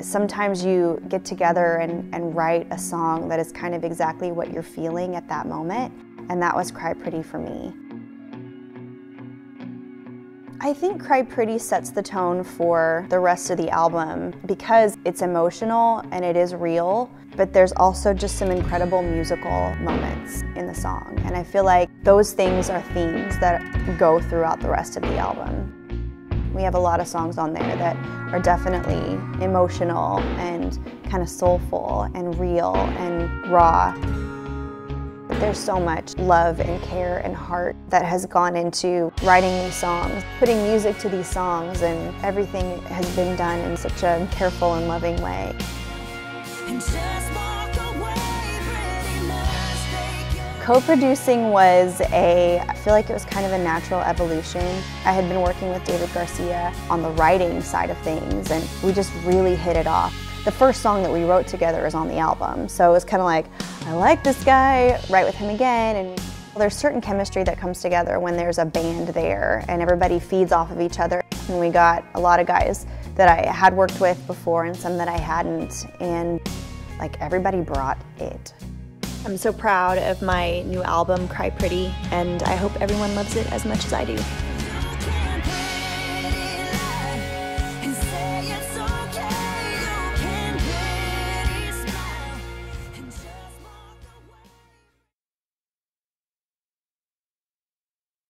Sometimes you get together and, and write a song that is kind of exactly what you're feeling at that moment, and that was Cry Pretty for me. I think Cry Pretty sets the tone for the rest of the album because it's emotional and it is real, but there's also just some incredible musical moments in the song. And I feel like those things are themes that go throughout the rest of the album. We have a lot of songs on there that are definitely emotional and kind of soulful and real and raw. There's so much love and care and heart that has gone into writing these songs, putting music to these songs, and everything has been done in such a careful and loving way. Co-producing was a, I feel like it was kind of a natural evolution. I had been working with David Garcia on the writing side of things and we just really hit it off. The first song that we wrote together is on the album, so it was kind of like, I like this guy, write with him again, and there's certain chemistry that comes together when there's a band there and everybody feeds off of each other. And we got a lot of guys that I had worked with before and some that I hadn't, and like everybody brought it. I'm so proud of my new album, Cry Pretty, and I hope everyone loves it as much as I do.